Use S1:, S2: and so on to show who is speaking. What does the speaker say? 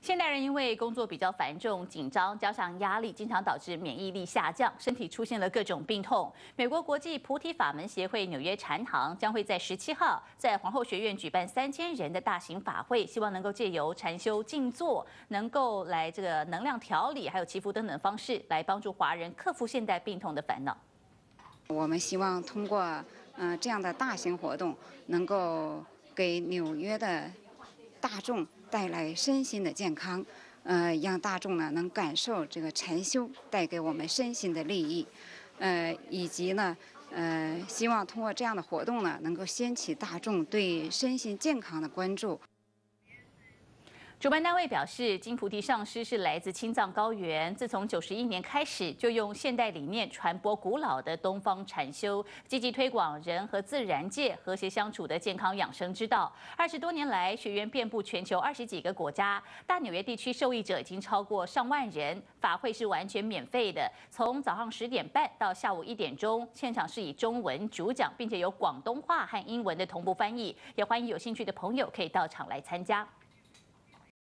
S1: 现代人因为工作比较繁重、紧张，加上压力，经常导致免疫力下降，身体出现了各种病痛。美国国际菩提法门协会纽约禅堂将会在十七号在皇后学院举办三千人的大型法会，希望能够借由禅修、静坐，能够来这个能量调理，还有祈福等等方式，来帮助华人克服现代病痛的烦恼。
S2: 我们希望通过嗯这样的大型活动，能够给纽约的大众。带来身心的健康，呃，让大众呢能感受这个禅修带给我们身心的利益，呃，以及呢，呃，希望通过这样的活动呢，能够掀起大众对身心健康的关注。
S1: 主办单位表示，金菩提上师是来自青藏高原，自从九十一年开始，就用现代理念传播古老的东方禅修，积极推广人和自然界和谐相处的健康养生之道。二十多年来，学员遍布全球二十几个国家，大纽约地区受益者已经超过上万人。法会是完全免费的，从早上十点半到下午一点钟，现场是以中文主讲，并且有广东话和英文的同步翻译，也欢迎有兴趣的朋友可以到场来参加。